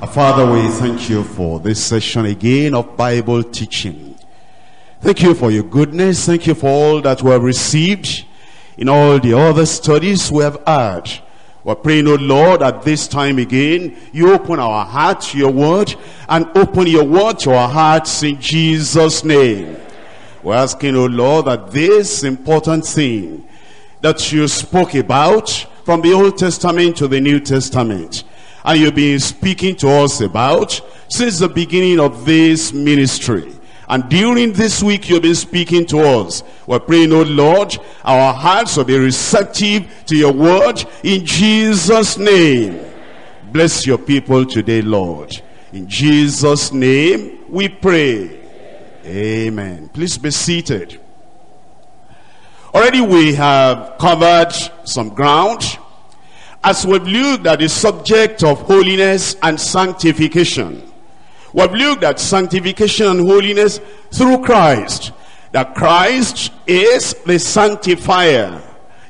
Uh, Father, we thank you for this session again of Bible teaching. Thank you for your goodness. Thank you for all that we have received in all the other studies we have had. We're praying, oh Lord, at this time again, you open our heart to your word and open your word to our hearts in Jesus' name. We're asking, oh Lord, that this important thing that you spoke about from the Old Testament to the New Testament, and you've been speaking to us about since the beginning of this ministry. And during this week, you've been speaking to us. We're praying, oh Lord, our hearts will be receptive to your word in Jesus' name. Bless your people today, Lord. In Jesus' name, we pray. Amen. Please be seated. Already we have covered some ground as we've looked at the subject of holiness and sanctification. We've looked at sanctification and holiness through Christ. That Christ is the sanctifier.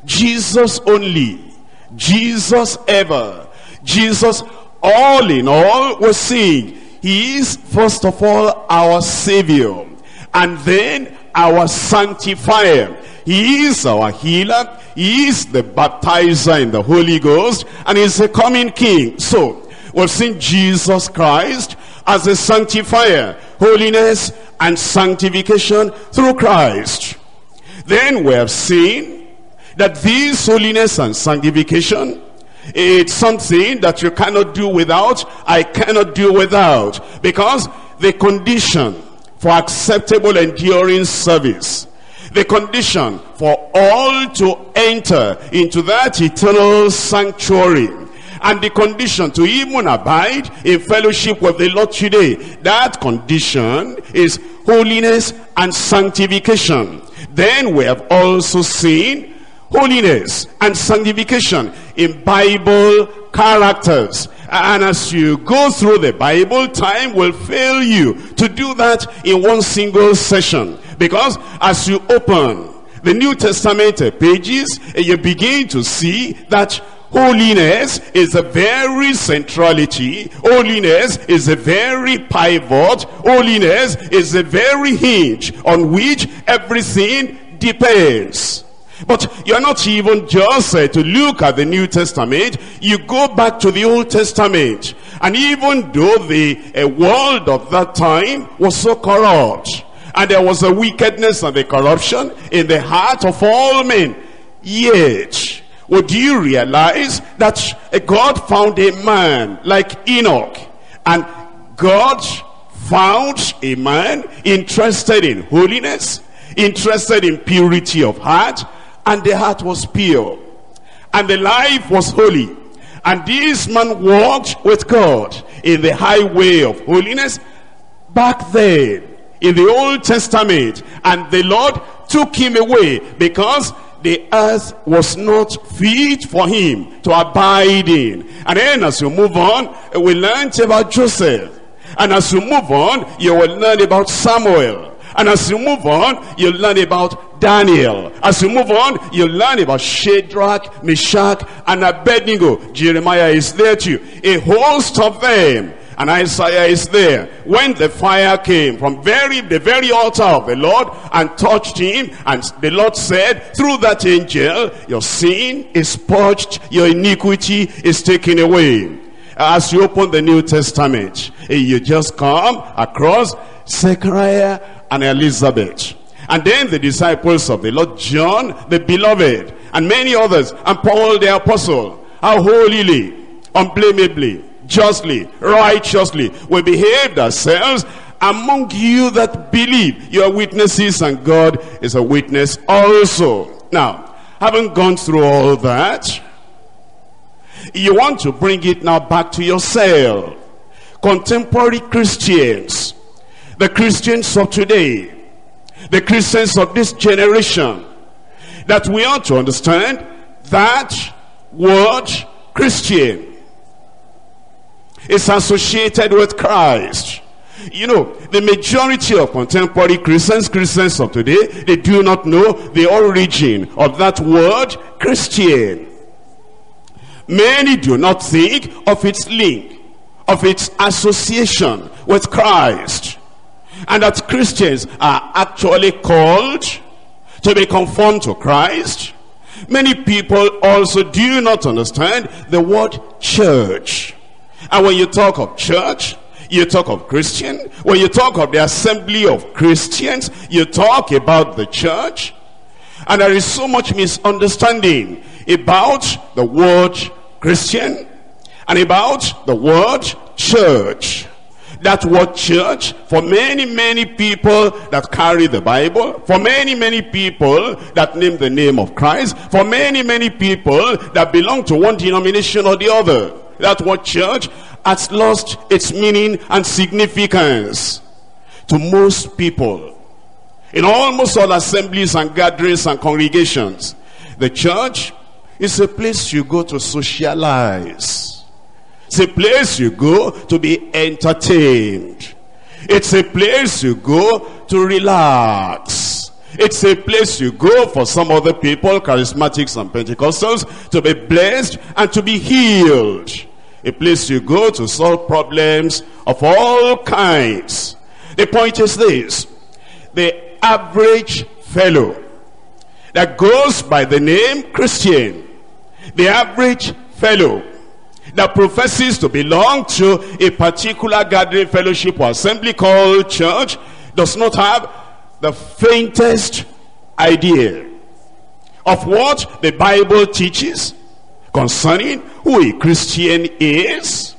Jesus only. Jesus ever. Jesus all in all we're saying he is first of all our savior and then our sanctifier he is our healer he is the baptizer in the holy ghost and he's the coming king so we've seen jesus christ as a sanctifier holiness and sanctification through christ then we have seen that this holiness and sanctification it's something that you cannot do without. I cannot do without. Because the condition for acceptable enduring service, the condition for all to enter into that eternal sanctuary, and the condition to even abide in fellowship with the Lord today, that condition is holiness and sanctification. Then we have also seen holiness and sanctification in Bible characters. And as you go through the Bible, time will fail you to do that in one single session. Because as you open the New Testament pages, you begin to see that holiness is a very centrality. Holiness is a very pivot. Holiness is a very hinge on which everything depends. But you're not even just uh, to look at the New Testament. You go back to the Old Testament. And even though the uh, world of that time was so corrupt, and there was a wickedness and the corruption in the heart of all men, yet, would you realize that God found a man like Enoch, and God found a man interested in holiness, interested in purity of heart, and the heart was pure and the life was holy. And this man walked with God in the highway of holiness back then in the Old Testament and the Lord took him away because the earth was not fit for him to abide in and then as you move on we learned about Joseph and as you move on you will learn about Samuel and as you move on, you learn about Daniel. As you move on, you learn about Shadrach, Meshach, and Abednego. Jeremiah is there too. A host of them. And Isaiah is there. When the fire came from very the very altar of the Lord and touched him, and the Lord said, through that angel, your sin is purged, your iniquity is taken away. As you open the New Testament, eh, you just come across Zechariah and Elizabeth. And then the disciples of the Lord John, the beloved, and many others, and Paul the apostle, how holily, unblameably, justly, righteously, we behaved ourselves among you that believe. You are witnesses and God is a witness also. Now, having gone through all that, you want to bring it now back to yourself. Contemporary Christians, the Christians of today, the Christians of this generation, that we ought to understand that word Christian is associated with Christ. You know, the majority of contemporary Christians, Christians of today, they do not know the origin of that word Christian. Many do not think of its link of its association with Christ. And that Christians are actually called to be conformed to Christ. Many people also do not understand the word church. And when you talk of church, you talk of Christian. When you talk of the assembly of Christians, you talk about the church. And there is so much misunderstanding about the word Christian and about the word church. That word church, for many, many people that carry the Bible, for many, many people that name the name of Christ, for many, many people that belong to one denomination or the other, that word church has lost its meaning and significance to most people. In almost all assemblies and gatherings and congregations, the church is a place you go to socialize it's a place you go to be entertained. It's a place you go to relax. It's a place you go for some other people, charismatics and Pentecostals, to be blessed and to be healed. A place you go to solve problems of all kinds. The point is this. The average fellow that goes by the name Christian, the average fellow that professes to belong to a particular gathering fellowship or assembly called church does not have the faintest idea of what the Bible teaches concerning who a Christian is,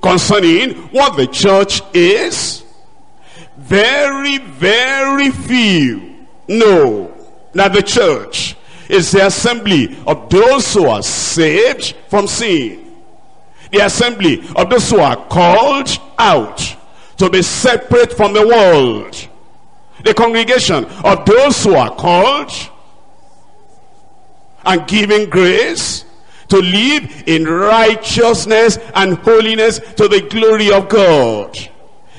concerning what the church is. Very, very few know that the church is the assembly of those who are saved from sin. The assembly of those who are called out to be separate from the world. The congregation of those who are called and giving grace to live in righteousness and holiness to the glory of God.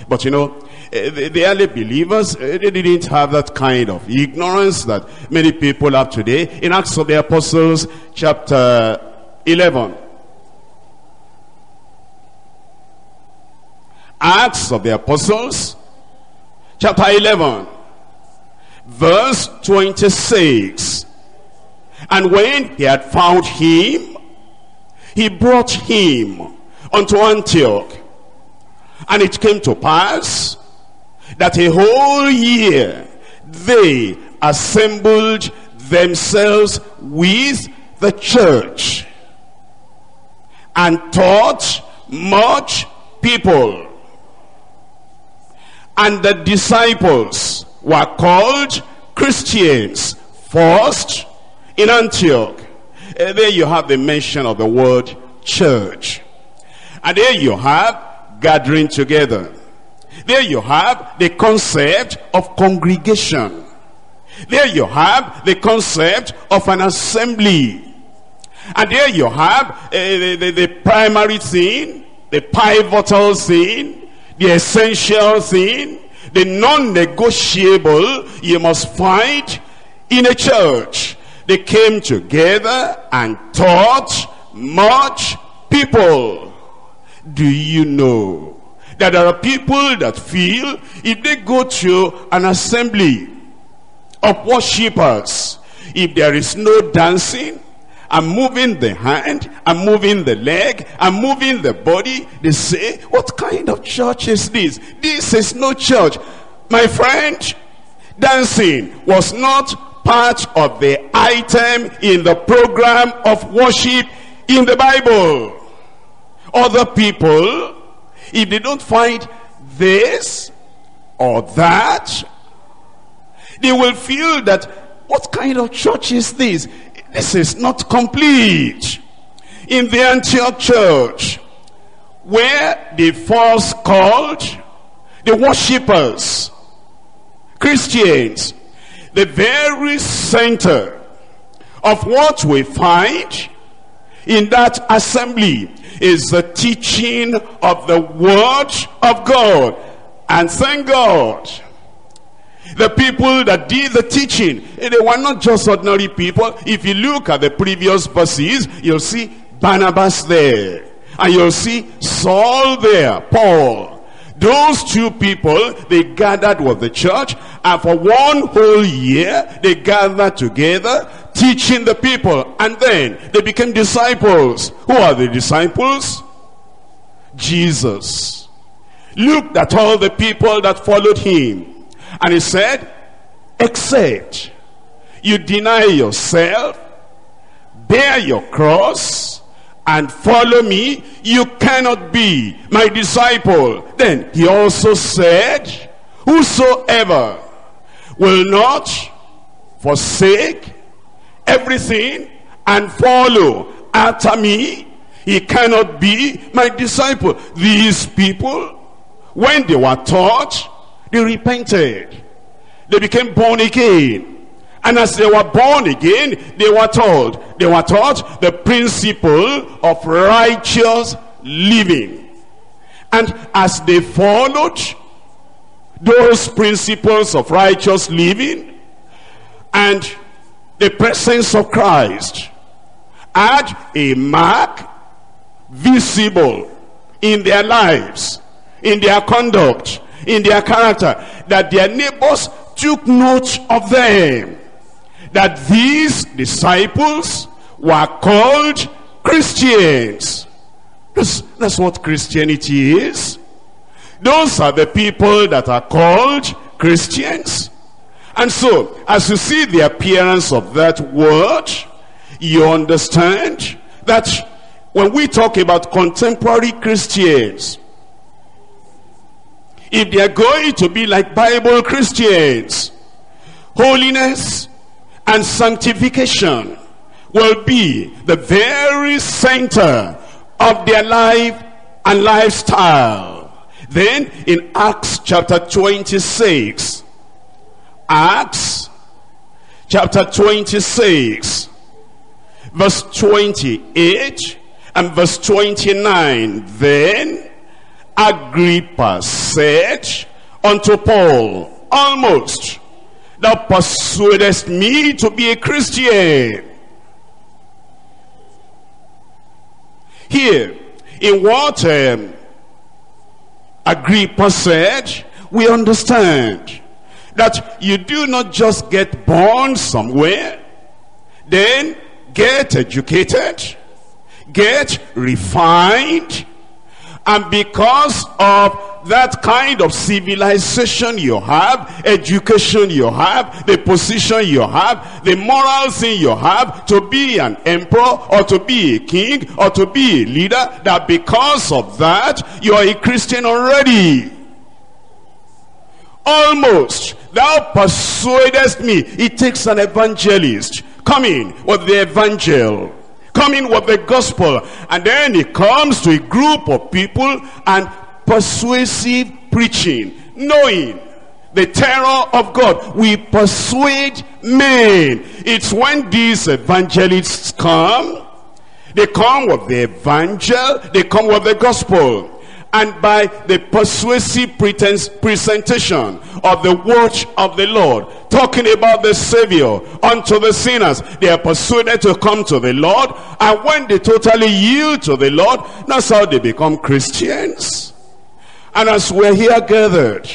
But you know, Eh, the, early believers, eh, they didn't have that kind of ignorance that many people have today. In Acts of the Apostles, chapter 11. Acts of the Apostles, chapter 11, verse 26. And when he had found him, he brought him unto Antioch. And it came to pass that a whole year they assembled themselves with the church and taught much people. And the disciples were called Christians first in Antioch. Uh, there you have the mention of the word church. And there you have gathering together. There you have the concept of congregation. There you have the concept of an assembly. And there you have uh, the, the, the primary thing, the pivotal thing, the essential thing, the non-negotiable you must find in a church. They came together and taught much people. Do you know that there are people that feel if they go to an assembly of worshippers, if there is no dancing, and moving the hand, and moving the leg, and moving the body, they say, what kind of church is this? This is no church. My friend, dancing was not part of the item in the program of worship in the Bible. Other people if they don't find this or that, they will feel that, what kind of church is this? This is not complete. In the Antioch church, where the first called the worshippers, Christians, the very center of what we find in that assembly is the teaching of the word of God. And thank God, the people that did the teaching, eh, they were not just ordinary people. If you look at the previous verses, you'll see Barnabas there. And you'll see Saul there, Paul. Those two people, they gathered with the church. And for one whole year, they gathered together, teaching the people. And then they became disciples. Who are the disciples? Jesus. Looked at all the people that followed him. And he said, except you deny yourself, bear your cross, and follow me, you cannot be my disciple. Then he also said, whosoever will not forsake everything and follow after me, he cannot be my disciple. These people, when they were taught, they repented. They became born again. And as they were born again, they were told, they were taught the principle of righteous living. And as they followed those principles of righteous living and the presence of Christ had a mark visible in their lives, in their conduct, in their character, that their neighbors took note of them that these disciples were called Christians. That's, that's what Christianity is. Those are the people that are called Christians. And so, as you see the appearance of that word, you understand that when we talk about contemporary Christians, if they are going to be like Bible Christians, holiness and sanctification will be the very center of their life and lifestyle. Then in Acts chapter 26, Acts chapter 26, verse 28 and verse 29, then Agrippa said unto Paul, almost thou persuadest me to be a Christian. Here, in what um, Agrippa said, we understand that you do not just get born somewhere, then get educated, get refined, and because of that kind of civilization you have, education you have, the position you have, the moral thing you have, to be an emperor or to be a king or to be a leader, that because of that, you are a Christian already. Almost. Thou persuadest me. It takes an evangelist coming with the evangel coming with the gospel. And then he comes to a group of people and persuasive preaching, knowing the terror of God. We persuade men. It's when these evangelists come, they come with the evangel, they come with the gospel and by the persuasive pretense presentation of the word of the Lord, talking about the Savior unto the sinners, they are persuaded to come to the Lord, and when they totally yield to the Lord, that's how they become Christians. And as we're here gathered,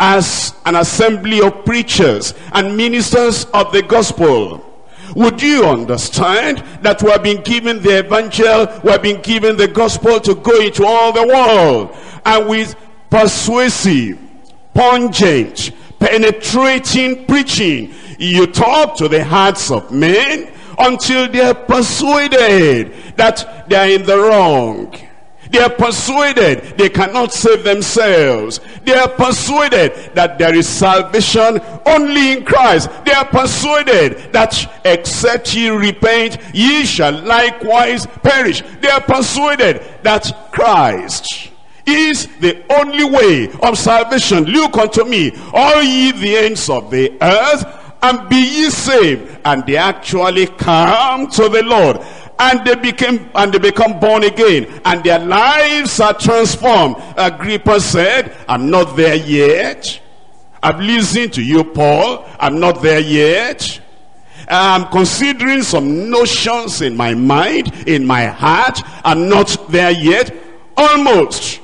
as an assembly of preachers and ministers of the gospel, would you understand that we have been given the evangel, we have been given the gospel to go into all the world. And with persuasive, pungent, penetrating preaching, you talk to the hearts of men until they are persuaded that they are in the wrong they are persuaded they cannot save themselves. They are persuaded that there is salvation only in Christ. They are persuaded that except ye repent, ye shall likewise perish. They are persuaded that Christ is the only way of salvation. Look unto me, all ye the ends of the earth, and be ye saved. And they actually come to the Lord and they became and they become born again and their lives are transformed agrippa said i'm not there yet i've listened to you paul i'm not there yet I'm considering some notions in my mind, in my heart, I'm not there yet. Almost.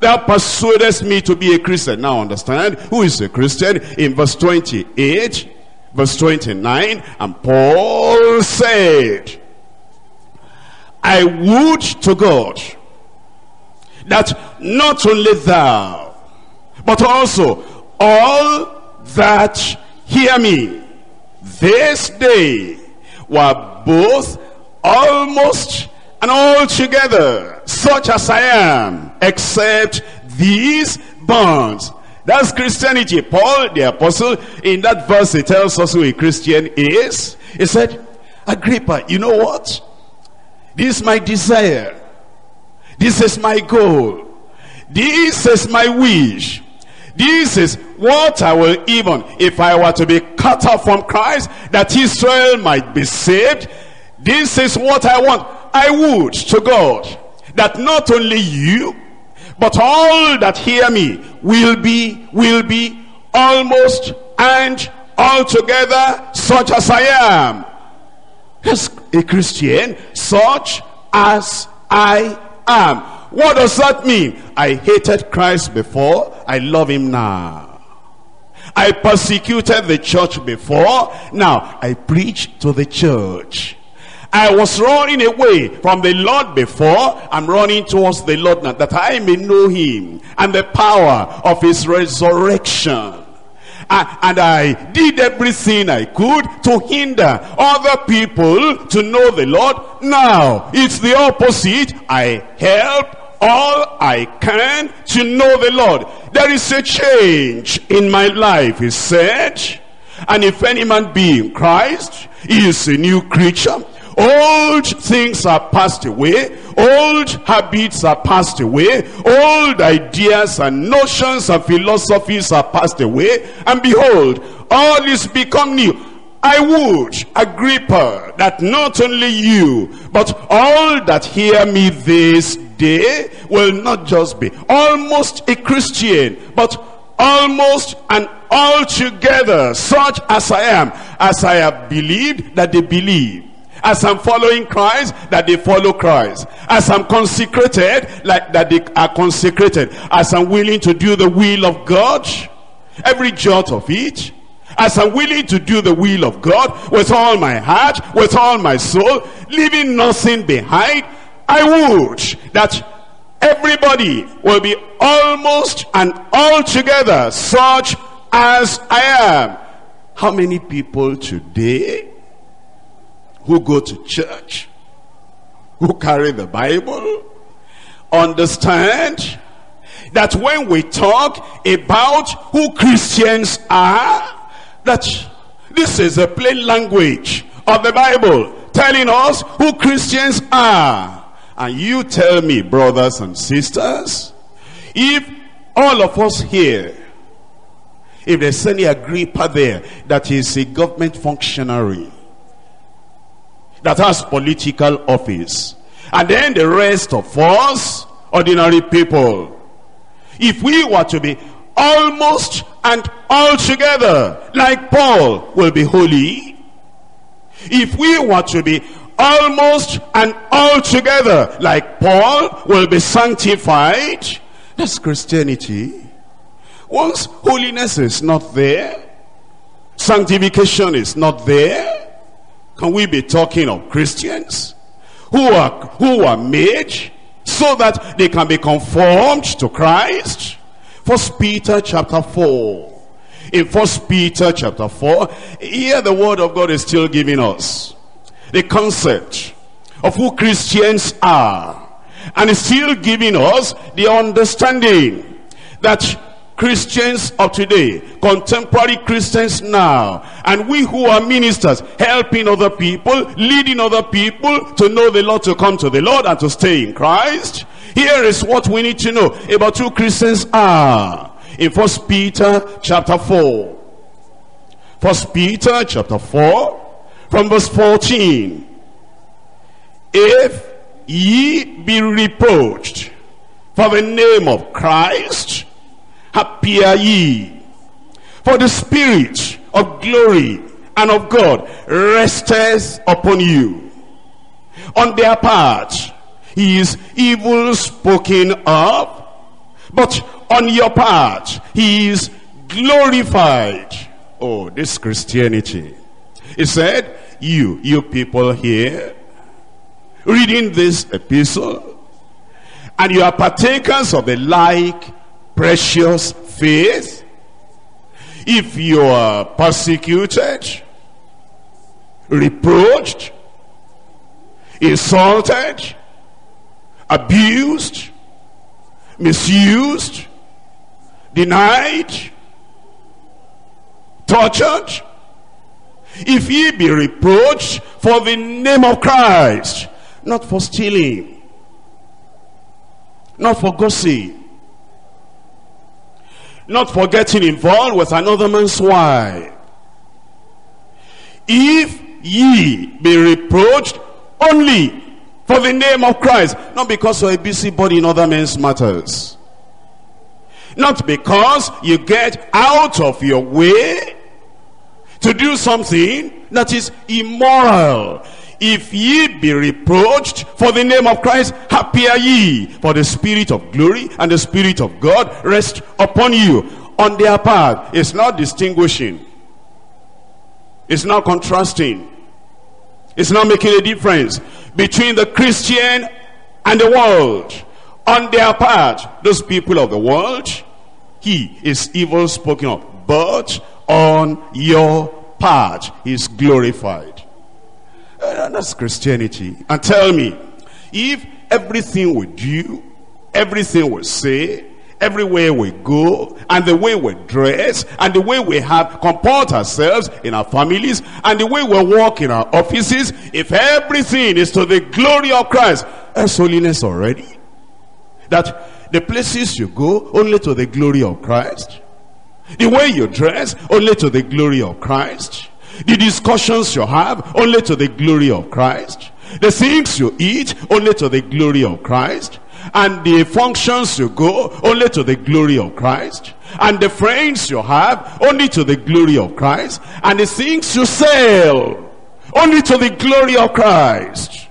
That persuades me to be a Christian. Now understand, who is a Christian? In verse 28, verse 29, and Paul said, I would to God that not only thou, but also all that hear me this day were both almost and altogether such as I am, except these bonds. That's Christianity. Paul, the apostle, in that verse, he tells us who a Christian is. He said, Agrippa, you know what? This is my desire. This is my goal. This is my wish. This is what I will even, if I were to be cut off from Christ, that Israel might be saved. This is what I want. I would to God that not only you, but all that hear me will be, will be almost and altogether such as I am. As a Christian, such as I am. What does that mean? I hated Christ before, I love him now. I persecuted the church before, now I preach to the church. I was running away from the Lord before. I'm running towards the Lord now that I may know him and the power of his resurrection. And I did everything I could to hinder other people to know the Lord. Now, it's the opposite. I help all I can to know the Lord. There is a change in my life, he said. And if any man be in Christ, he is a new creature. Old things are passed away. Old habits are passed away. Old ideas and notions and philosophies are passed away. And behold, all is become new. I would, Agrippa, that not only you, but all that hear me this day will not just be almost a Christian, but almost and altogether such as I am, as I have believed that they believe as I'm following Christ, that they follow Christ. As I'm consecrated, like that they are consecrated. As I'm willing to do the will of God, every jot of it. As I'm willing to do the will of God with all my heart, with all my soul, leaving nothing behind, I would that everybody will be almost and altogether such as I am. How many people today who go to church, who carry the Bible, understand that when we talk about who Christians are, that this is a plain language of the Bible telling us who Christians are. And you tell me, brothers and sisters, if all of us here, if there's any Agrippa there that is a government functionary, that has political office. And then the rest of us, ordinary people. If we were to be almost and altogether like Paul will be holy. If we were to be almost and altogether like Paul will be sanctified. That's Christianity. Once holiness is not there, sanctification is not there, can we be talking of Christians who are, who are made so that they can be conformed to Christ? First Peter chapter 4. In First Peter chapter 4, here the word of God is still giving us the concept of who Christians are. And it's still giving us the understanding that Christians of today, contemporary Christians now, and we who are ministers, helping other people, leading other people to know the Lord, to come to the Lord and to stay in Christ. Here is what we need to know about who Christians are. In First Peter chapter 4. First Peter chapter 4, from verse 14. If ye be reproached for the name of Christ, happy are ye. For the spirit of glory and of God resteth upon you. On their part, he is evil spoken of, but on your part, he is glorified. Oh, this Christianity. He said, you, you people here, reading this epistle, and you are partakers of the like precious faith, if you are persecuted, reproached, insulted, abused, misused, denied, tortured, if ye be reproached for the name of Christ, not for stealing, not for gossip, not for getting involved with another man's wife. If ye be reproached only for the name of Christ, not because you're a busybody in other men's matters, not because you get out of your way to do something that is immoral. If ye be reproached for the name of Christ, happy are ye, for the Spirit of glory and the Spirit of God rest upon you. On their part, it's not distinguishing. It's not contrasting. It's not making a difference between the Christian and the world. On their part, those people of the world, he is evil spoken of. But on your part is glorified. That's Christianity. And tell me, if everything we do, everything we say, everywhere we go, and the way we dress, and the way we have comport ourselves in our families, and the way we walk in our offices, if everything is to the glory of Christ, that's holiness already. That the places you go, only to the glory of Christ. The way you dress, only to the glory of Christ. The discussions you have, only to the glory of Christ. The things you eat, only to the glory of Christ. And the functions you go, only to the glory of Christ. And the friends you have, only to the glory of Christ. And the things you sell, only to the glory of Christ.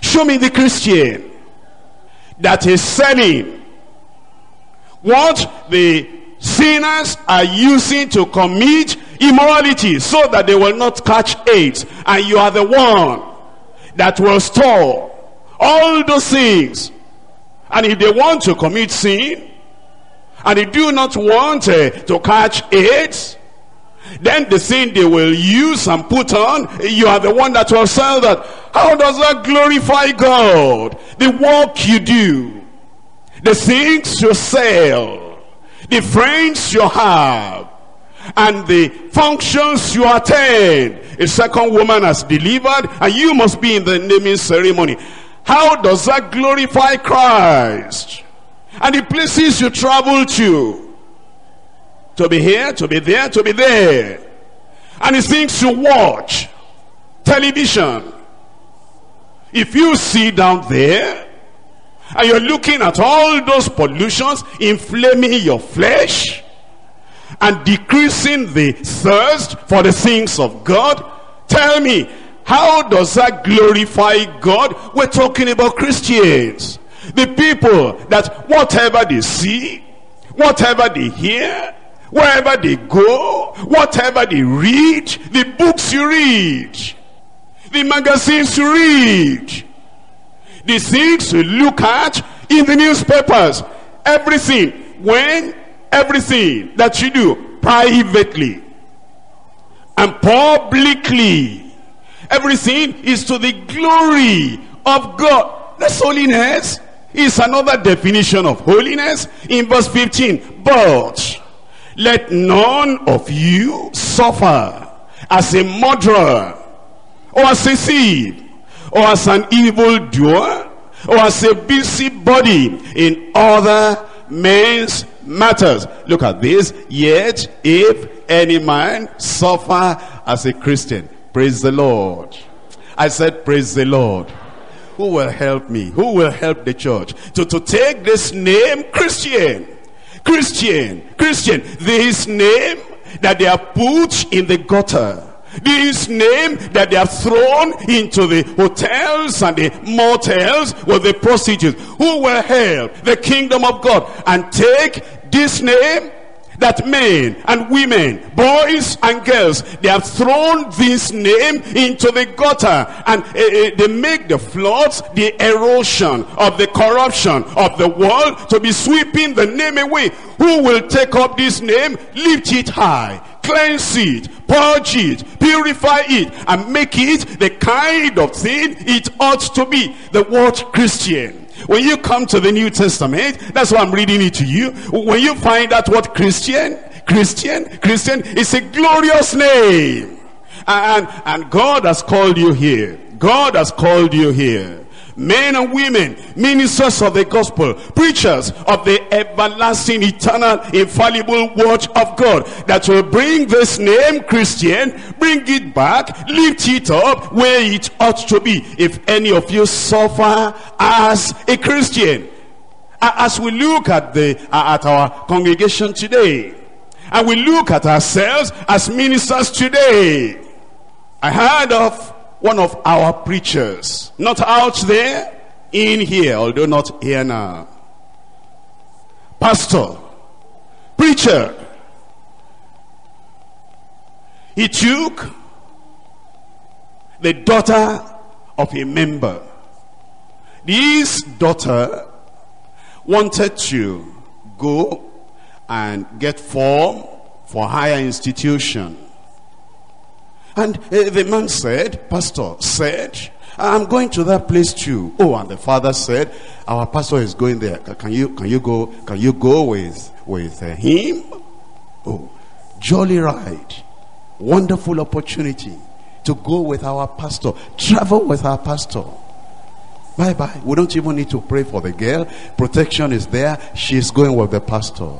Show me the Christian that is selling what the sinners are using to commit immorality so that they will not catch AIDS. And you are the one that will store all those things. And if they want to commit sin, and they do not want uh, to catch AIDS, then the sin they will use and put on, you are the one that will sell that. How does that glorify God? The work you do, the things you sell, the friends you have, and the functions you attend. A second woman has delivered and you must be in the naming ceremony. How does that glorify Christ? And the places you travel to. To be here, to be there, to be there. And the things you watch. Television. If you see down there and you're looking at all those pollutions inflaming your flesh and decreasing the thirst for the things of God, tell me, how does that glorify God? We're talking about Christians. The people that whatever they see, whatever they hear, wherever they go, whatever they read, the books you read, the magazines you read, the things you look at in the newspapers, everything, when everything that you do privately and publicly, everything is to the glory of God. That's holiness. Is another definition of holiness in verse 15. But let none of you suffer as a murderer or as a thief or as an evildoer or as a busybody in other men's matters. Look at this. Yet if any man suffer as a Christian, praise the Lord. I said praise the Lord. Who will help me? Who will help the church? To, to take this name Christian. Christian. Christian. This name that they are put in the gutter This name that they have thrown into the hotels and the motels with the prostitutes. Who will help the kingdom of God and take this name that men and women, boys and girls, they have thrown this name into the gutter and uh, uh, they make the floods, the erosion of the corruption of the world to be sweeping the name away. Who will take up this name, lift it high, cleanse it, purge it, purify it, and make it the kind of thing it ought to be. The word Christian. When you come to the New Testament, that's why I'm reading it to you. When you find out what Christian, Christian, Christian is a glorious name. And, and God has called you here. God has called you here men and women, ministers of the gospel, preachers of the everlasting, eternal, infallible word of God that will bring this name Christian, bring it back, lift it up where it ought to be. If any of you suffer as a Christian, as we look at the at our congregation today, and we look at ourselves as ministers today, I heard of one of our preachers. Not out there, in here, although not here now. Pastor, preacher. He took the daughter of a member. This daughter wanted to go and get form for higher institution. And uh, the man said, pastor said, I'm going to that place too. Oh, and the father said, our pastor is going there. Can you, can you go, can you go with, with uh, him? Oh, jolly ride. Wonderful opportunity to go with our pastor. Travel with our pastor. Bye bye. We don't even need to pray for the girl. Protection is there. She's going with the pastor.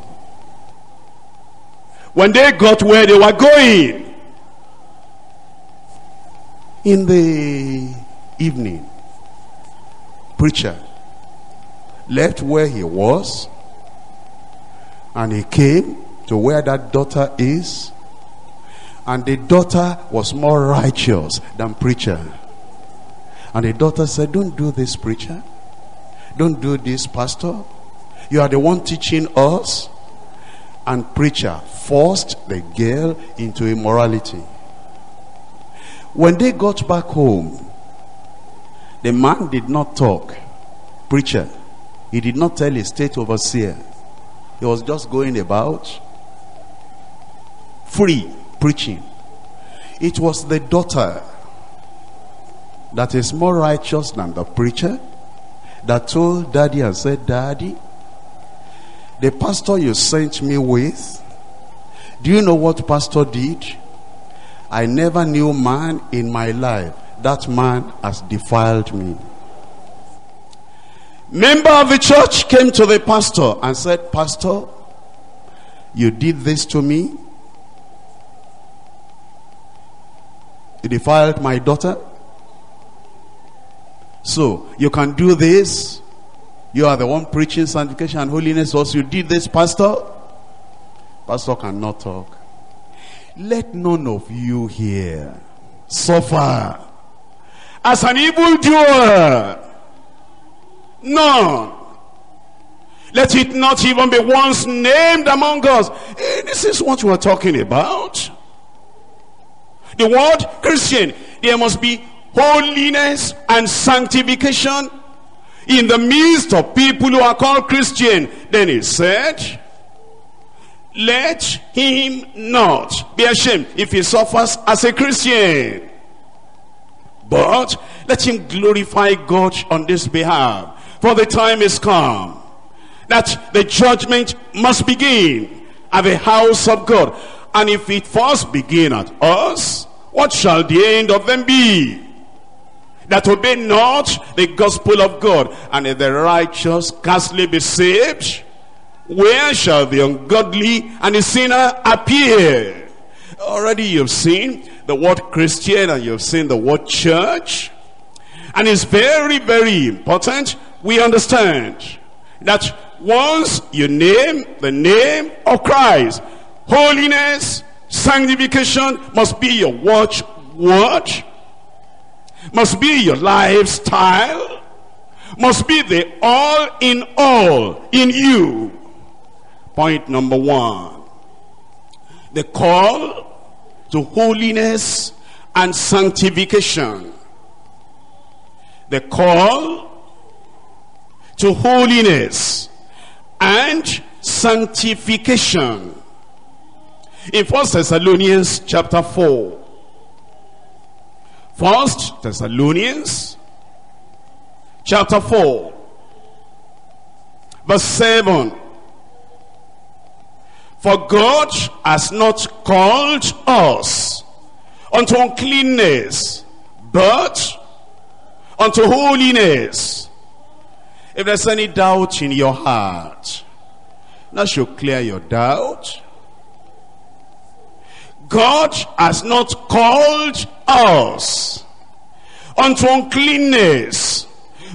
When they got where they were going, in the evening, preacher left where he was and he came to where that daughter is and the daughter was more righteous than preacher. And the daughter said don't do this preacher. Don't do this pastor. You are the one teaching us. And preacher forced the girl into immorality when they got back home, the man did not talk. Preacher, he did not tell his state overseer. He was just going about free preaching. It was the daughter that is more righteous than the preacher that told daddy and said, Daddy, the pastor you sent me with, do you know what pastor did? I never knew man in my life. That man has defiled me. Member of the church came to the pastor and said, Pastor, you did this to me. You defiled my daughter. So you can do this. You are the one preaching sanctification and holiness. Also, you did this, Pastor. Pastor cannot talk. Let none of you here suffer as an evildoer. None. Let it not even be once named among us. Hey, this is what we are talking about. The word Christian, there must be holiness and sanctification in the midst of people who are called Christian. Then he said, let him not be ashamed if he suffers as a Christian. But let him glorify God on this behalf. For the time is come that the judgment must begin at the house of God. And if it first begin at us, what shall the end of them be? That obey not the gospel of God. And if the righteous scarcely be saved, where shall the ungodly and the sinner appear? Already you've seen the word Christian and you've seen the word church. And it's very, very important we understand that once you name the name of Christ, holiness, Sanctification must be your watch word, must be your lifestyle, must be the all in all in you. Point number one. The call to holiness and sanctification. The call to holiness and sanctification. In First Thessalonians chapter 4. First Thessalonians chapter 4 verse 7 for God has not called us unto uncleanness but unto holiness if there's any doubt in your heart that should clear your doubt God has not called us unto uncleanness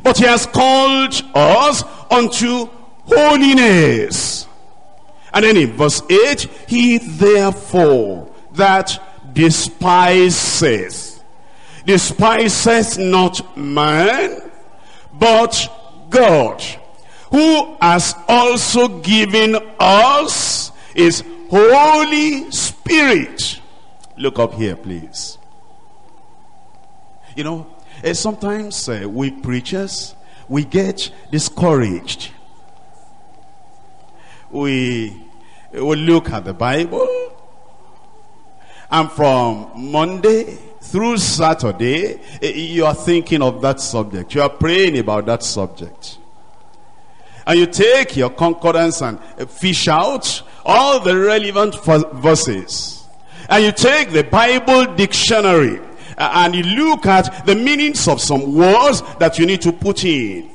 but he has called us unto holiness. And then in verse 8, he therefore that despises, despiseth not man, but God, who has also given us his Holy Spirit. Look up here, please. You know, uh, sometimes uh, we preachers, we get discouraged. We, we look at the Bible, and from Monday through Saturday, uh, you are thinking of that subject. You are praying about that subject. And you take your concordance and fish out all the relevant verses. And you take the Bible dictionary and you look at the meanings of some words that you need to put in.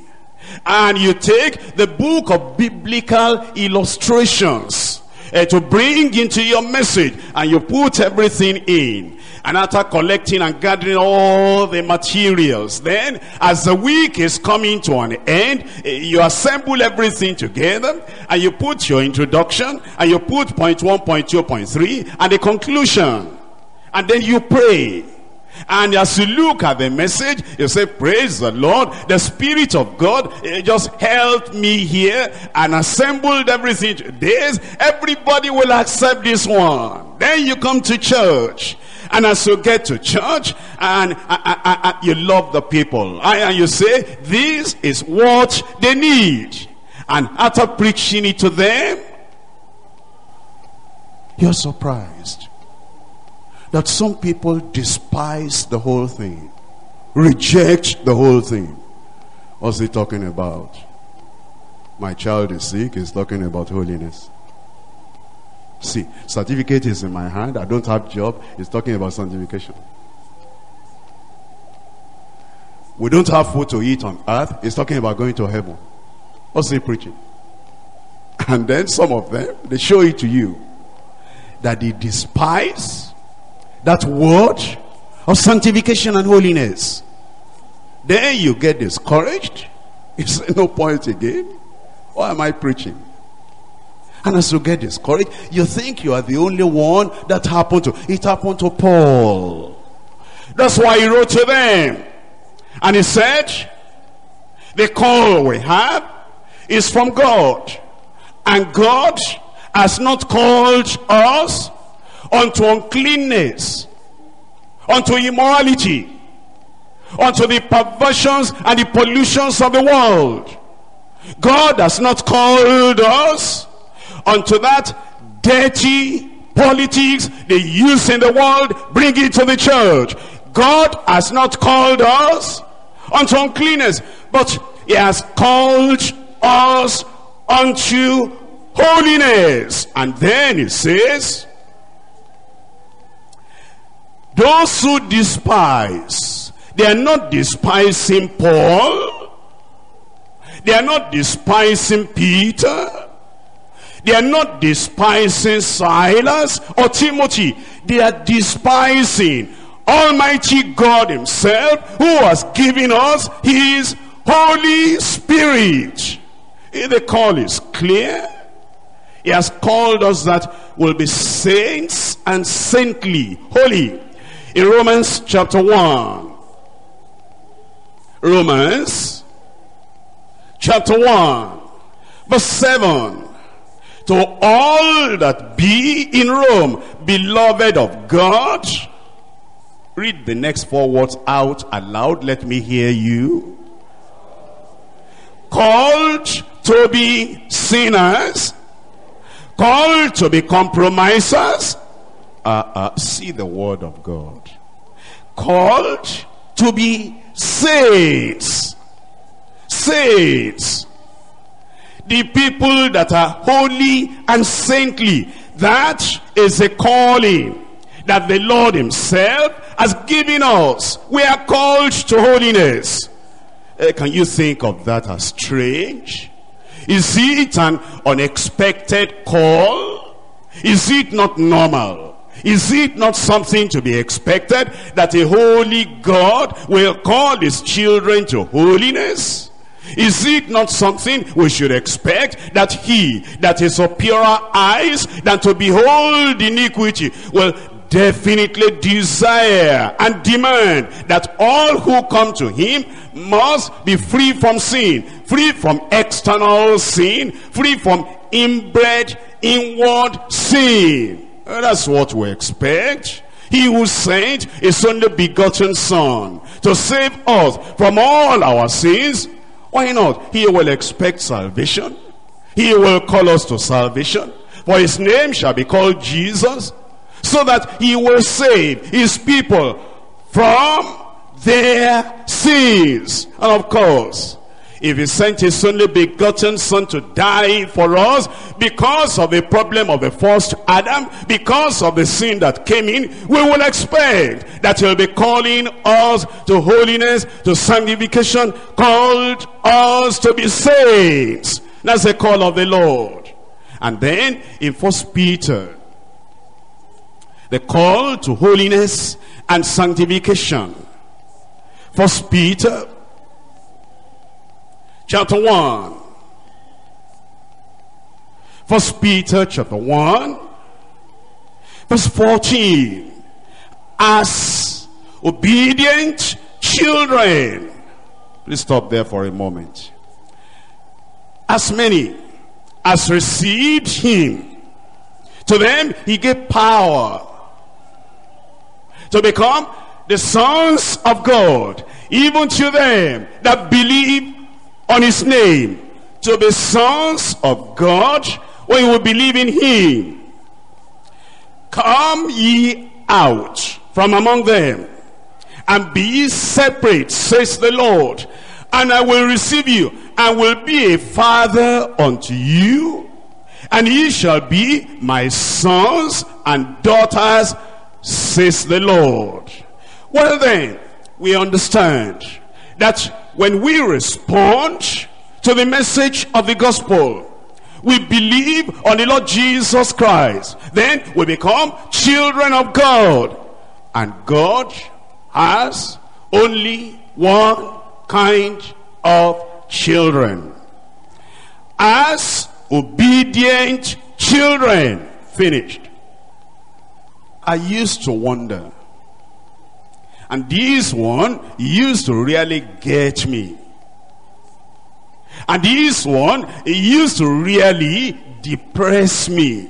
And you take the book of biblical illustrations uh, to bring into your message and you put everything in. And after collecting and gathering all the materials, then as the week is coming to an end, eh, you assemble everything together and you put your introduction and you put point one, point two, point three, and the conclusion. And then you pray. And as you look at the message, you say, praise the Lord. The Spirit of God eh, just helped me here and assembled everything. This, everybody will accept this one. Then you come to church. And as you get to church and you love the people. And you say, this is what they need. And after preaching it to them, you're surprised that some people despise the whole thing, reject the whole thing. What's he talking about? My child is sick, he's talking about holiness. See, certificate is in my hand, I don't have job, he's talking about sanctification. We don't have food to eat on earth, he's talking about going to heaven. What's he preaching? And then some of them, they show it to you that they despise that word of sanctification and holiness. Then you get discouraged. You say, no point again. Why am I preaching? And as you get discouraged, you think you are the only one that happened to. It happened to Paul. That's why he wrote to them. And he said, the call we have is from God. And God has not called us unto uncleanness, unto immorality, unto the perversions and the pollutions of the world. God has not called us unto that dirty politics they use in the world, bring it to the church. God has not called us unto uncleanness, but he has called us unto holiness. And then he says, those who despise, they are not despising Paul. They are not despising Peter. They are not despising Silas or Timothy. They are despising Almighty God himself who has given us his Holy Spirit. The call is clear. He has called us that will be saints and saintly, holy. In Romans chapter 1. Romans chapter 1 verse 7. To all that be in Rome, beloved of God. Read the next four words out aloud. Let me hear you. Called to be sinners. Called to be compromisers. Uh, uh, see the word of God. Called to be saints. Saints the people that are holy and saintly. That is a calling that the Lord himself has given us. We are called to holiness. Uh, can you think of that as strange? Is it an unexpected call? Is it not normal? Is it not something to be expected that a holy God will call his children to holiness? Is it not something we should expect that he that is of purer eyes than to behold iniquity will definitely desire and demand that all who come to him must be free from sin, free from external sin, free from inbred inward sin. That's what we expect. He who sent his only begotten son to save us from all our sins why not? He will expect salvation. He will call us to salvation. For his name shall be called Jesus. So that he will save his people from their sins. And of course, if he sent his only begotten son to die for us because of the problem of the first Adam, because of the sin that came in, we will expect that he'll be calling us to holiness, to sanctification, called us to be saints. That's the call of the Lord. And then in First Peter, the call to holiness and sanctification. First Peter chapter 1. First Peter chapter 1, verse 14. As obedient children. Please stop there for a moment. As many as received him, to them he gave power to become the sons of God, even to them that believe on his name to be sons of God when you will believe in him. Come ye out from among them and be separate, says the Lord, and I will receive you and will be a father unto you, and ye shall be my sons and daughters, says the Lord. Well then, we understand that when we respond to the message of the gospel, we believe on the Lord Jesus Christ, then we become children of God. And God has only one kind of children. As obedient children. Finished. I used to wonder and this one used to really get me. And this one used to really depress me.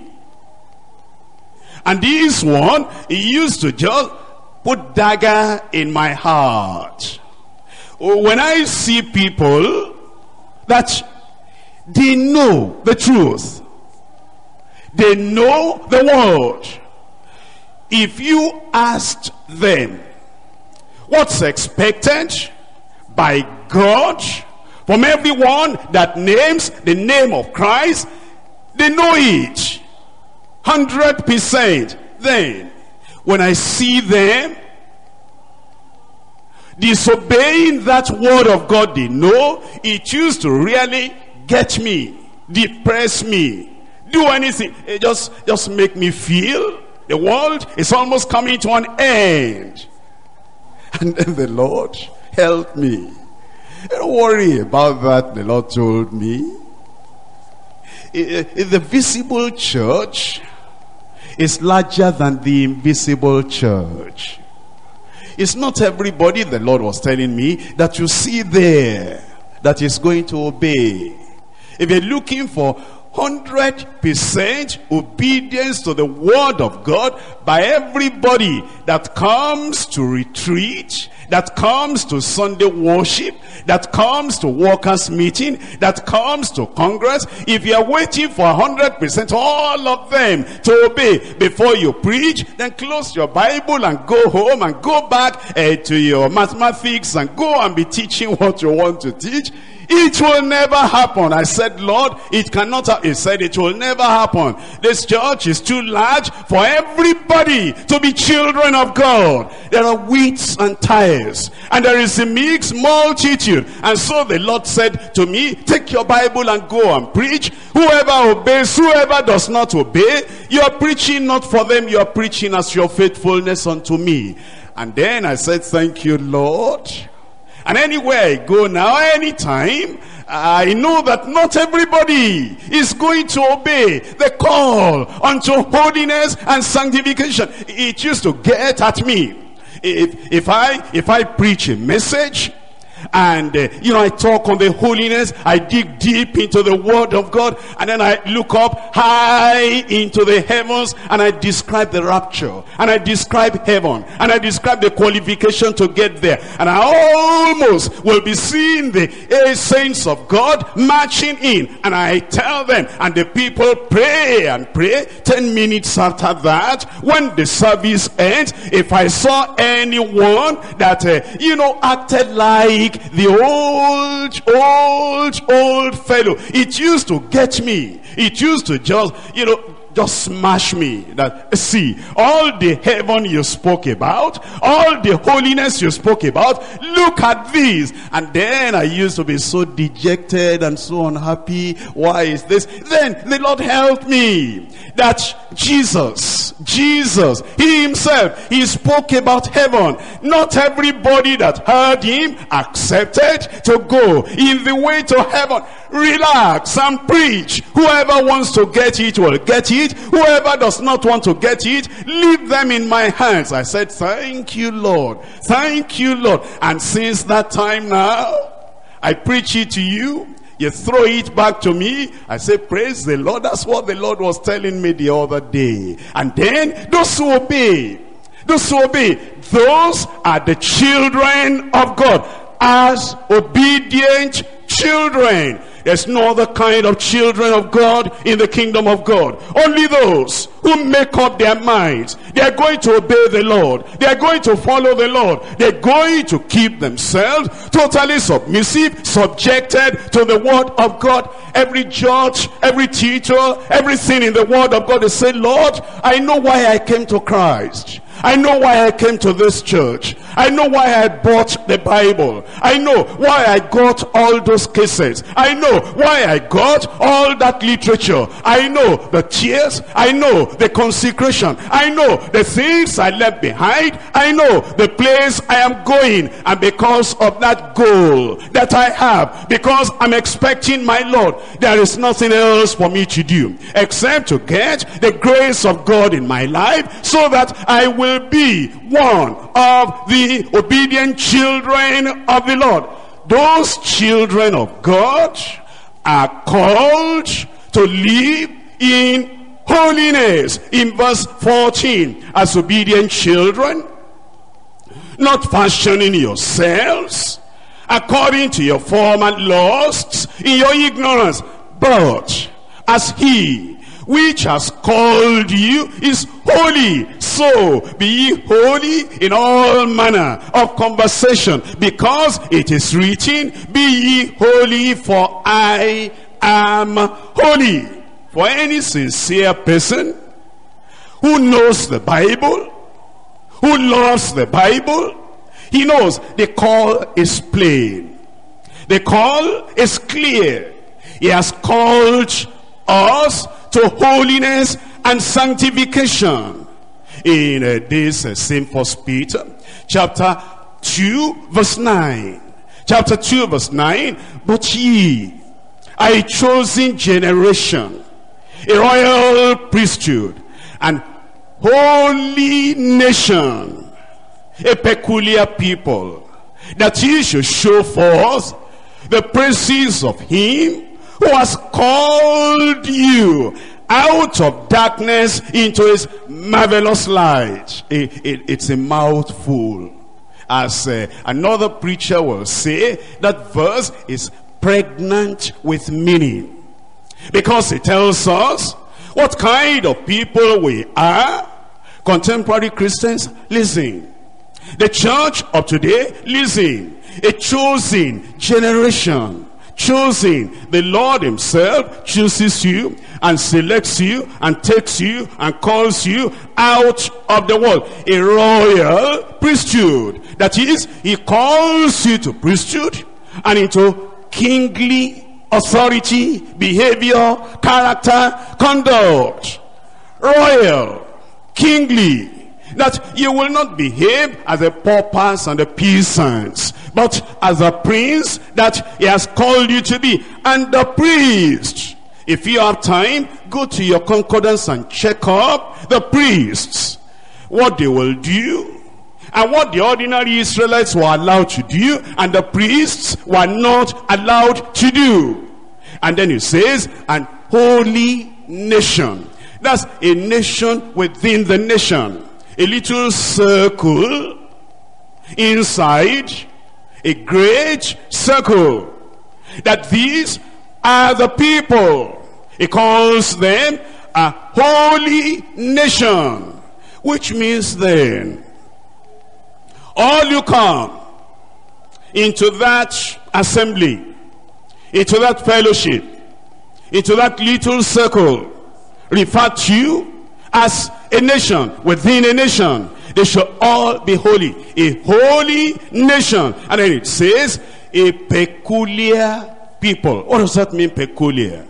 And this one used to just put dagger in my heart. Oh, when I see people that they know the truth. They know the word. If you asked them, What's expected by God from everyone that names the name of Christ? They know it. 100%. Then, when I see them disobeying that word of God they know, it used to really get me, depress me, do anything. It just, just make me feel the world is almost coming to an end. And then the Lord helped me. Don't worry about that, the Lord told me. The visible church, is larger than the invisible church. It's not everybody, the Lord was telling me, that you see there that is going to obey. If you're looking for 100% obedience to the word of God by everybody that comes to retreat, that comes to Sunday worship, that comes to workers meeting, that comes to Congress, if you are waiting for 100% all of them to obey before you preach, then close your Bible and go home and go back uh, to your mathematics and go and be teaching what you want to teach. It will never happen. I said, Lord, it cannot. He said, it will never happen. This church is too large for everybody to be children of God. There are wheats and tares, and there is a mixed multitude. And so the Lord said to me, take your Bible and go and preach. Whoever obeys, whoever does not obey, you are preaching not for them, you are preaching as your faithfulness unto me. And then I said, thank you, Lord. And anywhere I go now, anytime, I know that not everybody is going to obey the call unto holiness and sanctification. It used to get at me. If, if, I, if I preach a message and uh, you know I talk on the holiness. I dig deep into the word of God. And then I look up high into the heavens and I describe the rapture. And I describe heaven. And I describe the qualification to get there. And I almost will be seeing the uh, saints of God marching in. And I tell them and the people pray and pray 10 minutes after that when the service ends. If I saw anyone that uh, you know acted like like the old, old, old fellow. It used to get me. It used to just, you know, just smash me that see all the heaven you spoke about all the holiness you spoke about look at this and then i used to be so dejected and so unhappy why is this then the lord helped me that jesus jesus he himself he spoke about heaven not everybody that heard him accepted to go in the way to heaven relax and preach whoever wants to get it will get it. Whoever does not want to get it, leave them in my hands. I said, thank you, Lord. Thank you, Lord. And since that time now, I preach it to you. You throw it back to me. I say, praise the Lord. That's what the Lord was telling me the other day. And then those who obey, those who obey, those are the children of God as obedient children. There's no other kind of children of God in the kingdom of God. Only those who make up their minds. They are going to obey the Lord. They are going to follow the Lord. They're going to keep themselves totally submissive, subjected to the word of God. Every judge, every teacher, everything in the word of God is saying, Lord, I know why I came to Christ. I know why I came to this church. I know why I bought the Bible. I know why I got all those cases. I know why I got all that literature. I know the tears. I know the consecration. I know the things I left behind. I know the place I am going. And because of that goal that I have, because I'm expecting my Lord, there is nothing else for me to do except to get the grace of God in my life so that I will be one of the obedient children of the Lord. Those children of God are called to live in holiness. In verse 14, as obedient children, not fashioning yourselves according to your former lusts in your ignorance, but as he which has called you is holy. So be ye holy in all manner of conversation, because it is written, Be ye holy, for I am holy. For any sincere person who knows the Bible, who loves the Bible, he knows the call is plain. The call is clear. He has called us to holiness and sanctification. In uh, this uh, same first Peter, chapter 2, verse 9. Chapter 2, verse 9. But ye are a chosen generation, a royal priesthood, and holy nation, a peculiar people, that ye should show forth the praises of him who has called you out of darkness into his marvelous light. It, it, it's a mouthful. As uh, another preacher will say, that verse is pregnant with meaning. Because it tells us what kind of people we are. Contemporary Christians, listen. The church of today, listen. A chosen generation choosing. The Lord himself chooses you and selects you and takes you and calls you out of the world. A royal priesthood. That is, he calls you to priesthood and into kingly authority, behavior, character, conduct. Royal, kingly, that you will not behave as the paupers and the peasants, but as a prince that he has called you to be. And the priest, if you have time, go to your concordance and check up the priests, what they will do, and what the ordinary Israelites were allowed to do, and the priests were not allowed to do. And then he says, an holy nation. That's a nation within the nation a little circle inside a great circle. That these are the people. He calls them a holy nation. Which means then, all you come into that assembly, into that fellowship, into that little circle, refer to you as a nation within a nation they shall all be holy. A holy nation. And then it says a peculiar people. What does that mean peculiar?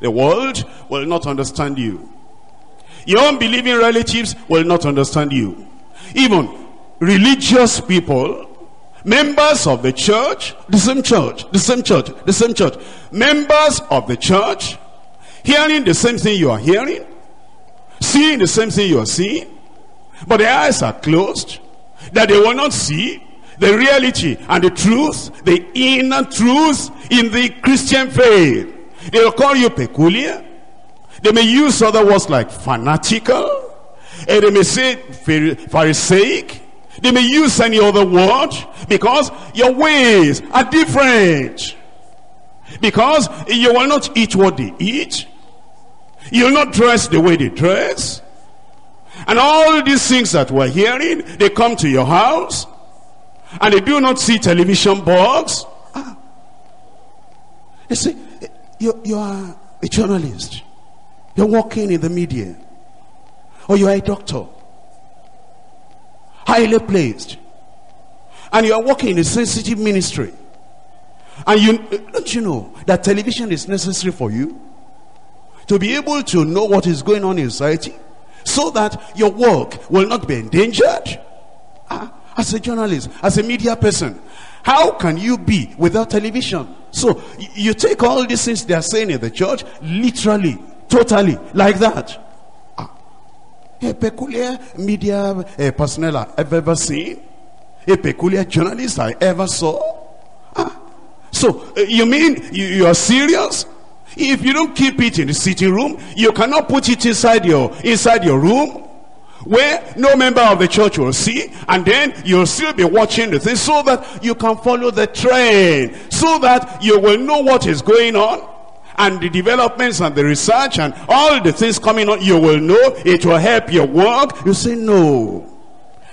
The world will not understand you. Your unbelieving relatives will not understand you. Even religious people members of the church the same church the same church the same church members of the church hearing the same thing you are hearing seeing the same thing you are seeing, but their eyes are closed, that they will not see the reality and the truth, the inner truth in the Christian faith. They will call you peculiar. They may use other words like fanatical. And they may say pharisaic. They may use any other word because your ways are different. Because you will not eat what they eat. You'll not dress the way they dress. And all these things that we're hearing, they come to your house. And they do not see television box. Ah. You see, you, you are a journalist. You're working in the media. Or you are a doctor. Highly placed. And you are working in a sensitive ministry. And you don't you know that television is necessary for you? to be able to know what is going on in society so that your work will not be endangered. Ah, as a journalist, as a media person, how can you be without television? So you take all these things they are saying in the church literally, totally, like that. Ah, a peculiar media uh, personnel I've ever seen, a peculiar journalist I ever saw. Ah, so uh, you mean you, you are serious? If you don't keep it in the sitting room, you cannot put it inside your inside your room where no member of the church will see and then you'll still be watching the thing so that you can follow the trend so that you will know what is going on and the developments and the research and all the things coming on. You will know it will help your work. You say no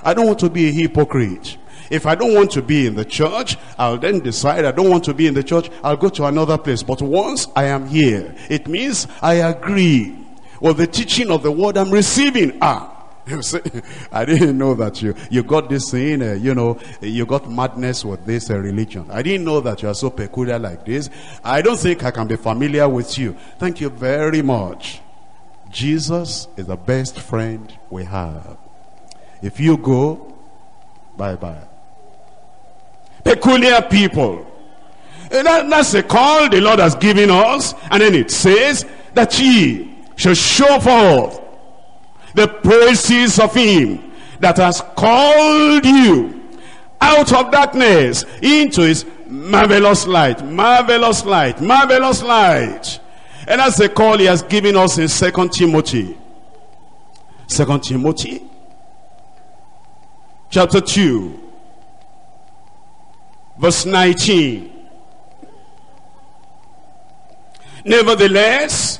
i don't want to be a hypocrite if I don't want to be in the church, I'll then decide I don't want to be in the church. I'll go to another place. But once I am here, it means I agree with the teaching of the word I'm receiving. Ah, I didn't know that you, you got this thing, uh, you know, you got madness with this uh, religion. I didn't know that you are so peculiar like this. I don't think I can be familiar with you. Thank you very much. Jesus is the best friend we have. If you go, bye-bye peculiar people. And that, that's a call the Lord has given us. And then it says that ye shall show forth the praises of him that has called you out of darkness into his marvelous light, marvelous light, marvelous light. And that's the call he has given us in Second Timothy. Second Timothy chapter 2 verse 19. Nevertheless,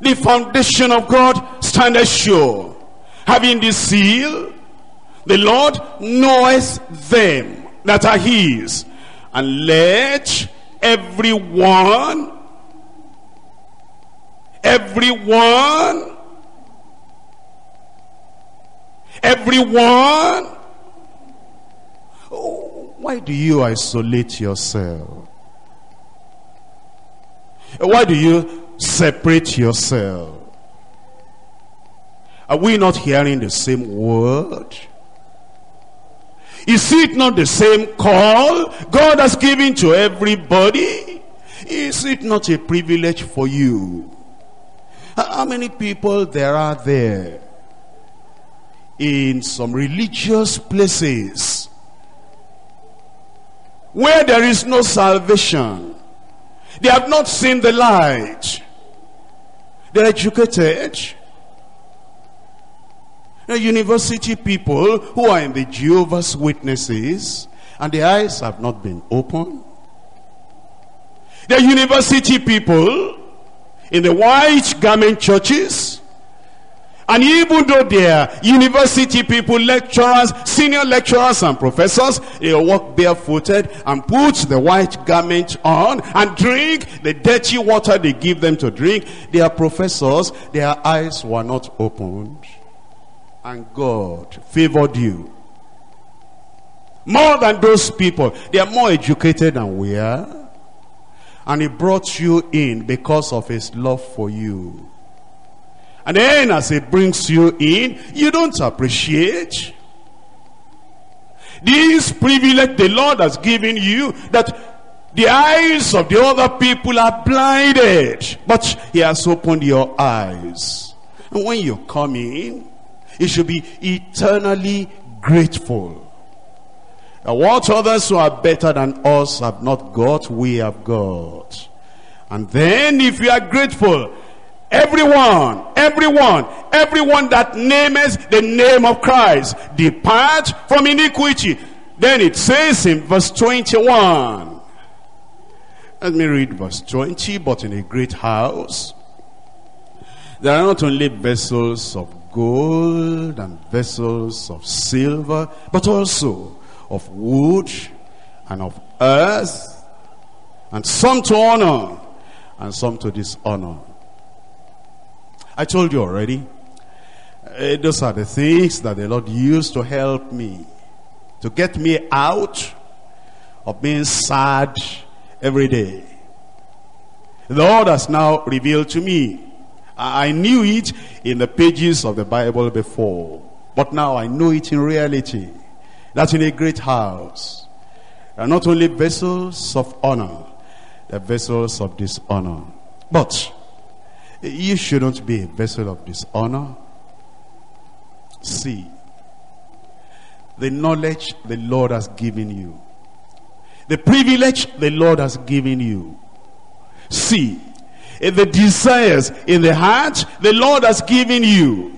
the foundation of God standeth sure, having the seal, the Lord knoweth them that are his, and let everyone, everyone, everyone, why do you isolate yourself? Why do you separate yourself? Are we not hearing the same word? Is it not the same call God has given to everybody? Is it not a privilege for you? How many people there are there in some religious places where there is no salvation? They have not seen the light. They're educated. The university people who are in the Jehovah's Witnesses and their eyes have not been opened. The university people in the white garment churches and even though they are university people, lecturers, senior lecturers and professors, they walk barefooted and put the white garment on and drink the dirty water they give them to drink. They are professors, their eyes were not opened. And God favored you. More than those people. They are more educated than we are. And he brought you in because of his love for you. And then as it brings you in, you don't appreciate this privilege the Lord has given you that the eyes of the other people are blinded. But he has opened your eyes. And when you come in, you should be eternally grateful. What others who are better than us have not got, we have got. And then if you are grateful, Everyone, everyone, everyone that names the name of Christ, depart from iniquity. Then it says in verse 21. Let me read verse 20. But in a great house, there are not only vessels of gold and vessels of silver, but also of wood and of earth, and some to honor and some to dishonor. I told you already. Uh, those are the things that the Lord used to help me. To get me out of being sad every day. The Lord has now revealed to me. I knew it in the pages of the Bible before. But now I know it in reality. That in a great house. Are not only vessels of honor. Are vessels of dishonor. But you shouldn't be a vessel of dishonor. See, the knowledge the Lord has given you, the privilege the Lord has given you. See, the desires in the heart the Lord has given you.